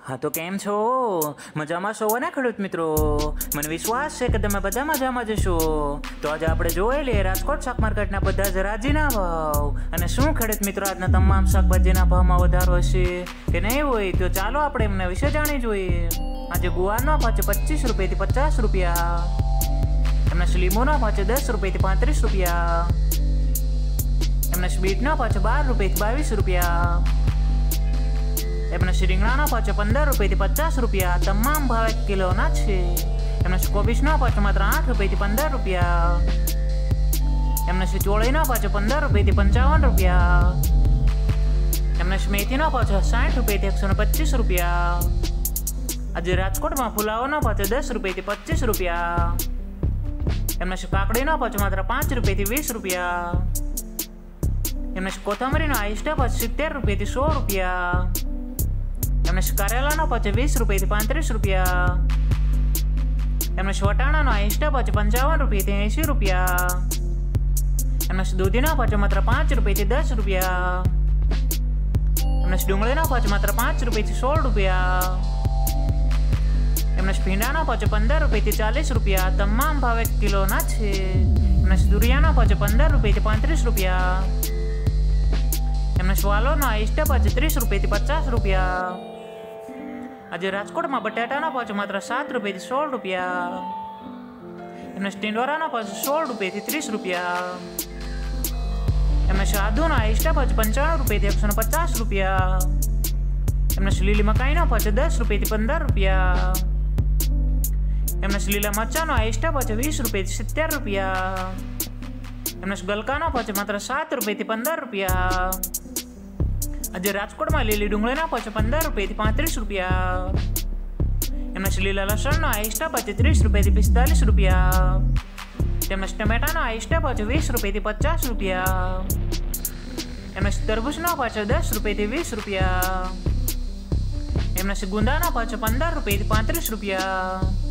હા, તો કેમ છો? મજામાં છો? ને ખેડૂત મિત્રો? મને વિશ્વાસ છે કે તમે બધા મજામાં જશો તો આજે આપણે જોઈ લઈએ રાજકોટ શાક માર્કેટના બધા જ રાજીના ભાવ. અને શું ખેડૂત મિત્રો, આજના તમામ શાકભાજીના ભાવમાં વધારો હશે કે નહીં હોય? તો ચાલો આપણે એમના વિશે જાણી જોઈએ. આજે ગુવારનો ભાવ છે પચીસ રૂપિયાથી પચાસ રૂપિયા. એમના સ્લીમોના ભાવ છે દસ રૂપિયાથી પાંત્રીસ રૂપિયા. એમના સ્વીટનો ભાવ છે બાર રૂપિયાથી બાવીસ રૂપિયા. એમના રીંગણાનો ભાવ પંદર રૂપિયાથી પચાસ રૂપિયા. તમામ ભાવ કિલોના છે. એમના કોબીસનો ભાવ છે માત્ર આઠ રૂપિયાથી પંદર રૂપિયા. એમના ચોળીનો ભાવ પંદર રૂપિયાથી પંચાવન રૂપિયા. એમને મેથીનો ભાવ છે સાઠ રૂપિયાથી એકસો પચીસ રૂપિયા. આજે રાજકોટમાં ફુલાવાનો ભાવ છે દસ રૂપિયાથી પચીસ રૂપિયા. એમના કાકડીનો ભાવ છે માત્ર પાંચ રૂપિયાથી વીસ રૂપિયા. એમના કોથમરીનો આઈસ્ટા ભાવ સિત્તેર રૂપિયાથી સો રૂપિયા. એમને કરેલાનો પછી વીસ રૂપિયાથી પાંત્રીસ રૂપિયા. એમને વટાણાનો ઇન્સ્ટા પછી પંચાવન રૂપિયાથી એંશી રૂપિયા. એમને દૂધીનો, પછી માત્ર પાંચ રૂપિયાથી દસ રૂપિયા. એમને ડુંગળીનો, પછી માત્ર પાંચ રૂપિયાથી સોળ રૂપિયા. એમને ભીંડાનો, પછી પંદર રૂપિયાથી ચાલીસ રૂપિયા. તમામ ભાવે કિલોના છે. એમને દુરિયાનો પછી પંદર રૂપિયાથી પાંત્રીસ રૂપિયા. એમને સ્વાલોનો ઇસ્ટા પછી ત્રીસ રૂપિયાથી પચાસ રૂપિયા. આજે રાજકોટમાં બટાટાના ભાવ માત્ર સાત રૂપિયાથી સોળ રૂપિયા. એમને સ્ટીંડોરાના ભાવ સોળ રૂપિયાથી ત્રીસ રૂપિયા. એમને સાધુના એક્સ્ટ્રા ભાવ પંચાણું રૂપિયાથી એકસો પચાસ રૂપિયા. એમને લીલી મકાઈનો ભાવ દસ રૂપિયાથી પંદર રૂપિયા. એમને લીલા મરચાનો એક્સ્ટ્રા ભાવ વીસ રૂપિયાથી સિત્તેર રૂપિયા. એમને ગલકાનો ભાવ માત્ર સાત રૂપિયાથી પંદર રૂપિયા. આજે રાજકોટમાં લીલી ડુંગળીના પાછો પંદર રૂપિયાથી પાંત્રીસ રૂપિયા. એમના લીલા લસણનો આઈસ્ટા ભાવ ત્રીસ રૂપિયાથી પિસ્તાલીસ રૂપિયા. તેમજ ટમેટાનો આઈસ્ટા પાછો વીસ રૂપિયાથી પચાસ રૂપિયા. એમના તરબૂચનો પાછો દસ રૂપિયાથી વીસ રૂપિયા. એમના ગુંદાનો ભાવ છે પંદર રૂપિયાથી પાંત્રીસ રૂપિયા.